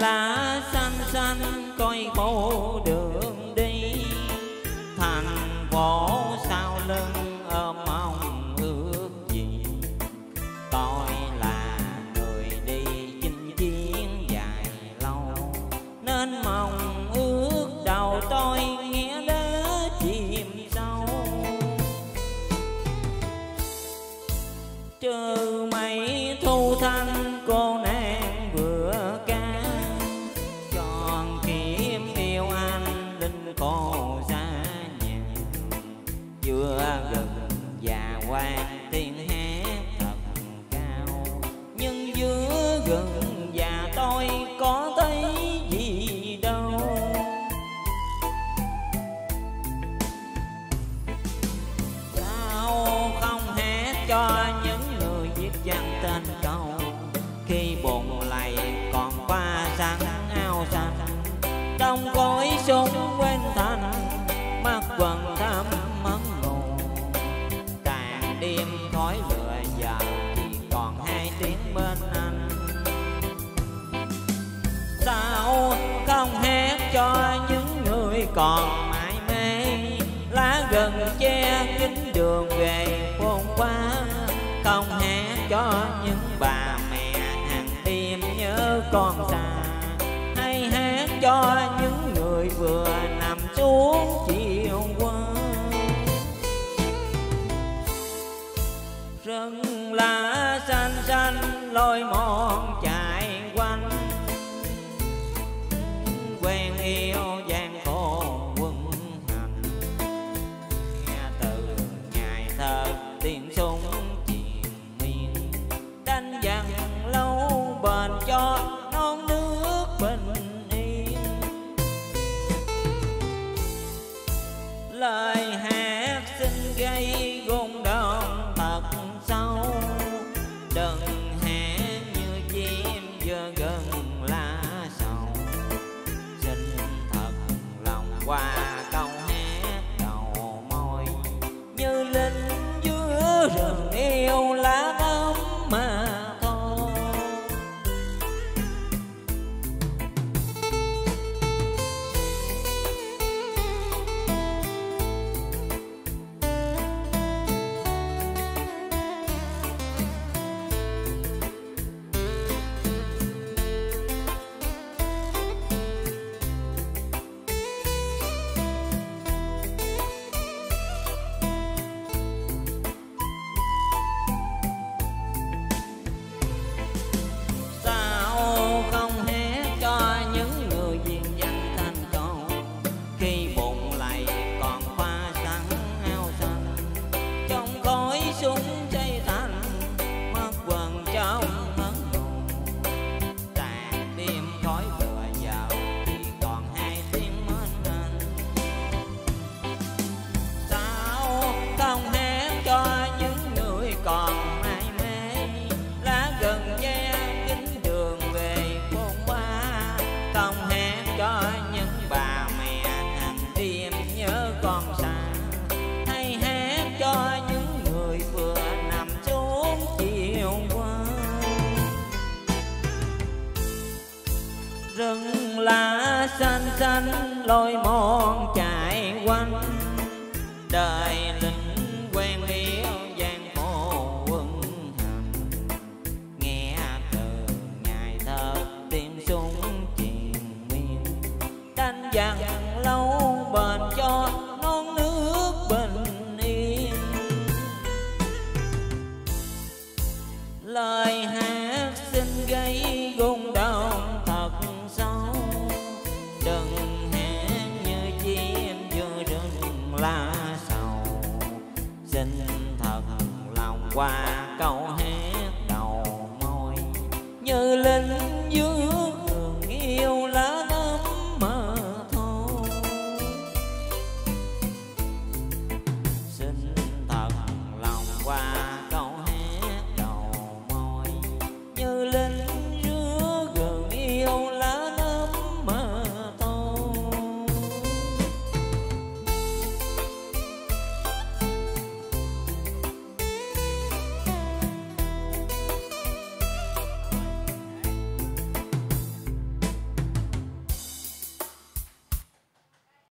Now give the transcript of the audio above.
lá xanh xanh coi phố đường đi. Thành phố sao lưng ôm mong ước gì? Tôi là người đi chinh chiến dài lâu. Nên mong ước đầu tôi nghĩa đã chìm sâu. Trừ mây vừa gần già quan thiên hạ. Tim thói khói lửa giờ chỉ còn hai tiếng bên anh. Sao không hát cho những người còn mãi mê? Lá gần che kín đường về phồn qua không hát cho những bà mẹ hàng tim nhớ con xa hay hát cho những người vừa nằm xuống chỉ rừng lá xanh xanh lôi mòn chạy quanh. Quen yêu gian khổ quân hành nghe từ ngày thơ tiếng súng triền miên. Đánh dần lâu bền cho quần trong mất hồn. Tàn đêm khói lửa giờ chỉ còn hai tiếng mến anh sao không hát cho những người còn mãi mê? Lá gần che kính đường về phồn hoa. Không hát cho rừng lá xanh xanh, lôi mòn chạy quanh. Đời lính quen yêu gian hồ quân hành nghe từ ngày thơ tim súng triền miên. Đánh dần lâu bền cho non nước bình yên. Lời hát xin gây rung thật lòng qua câu hát đầu môi. Như linh dương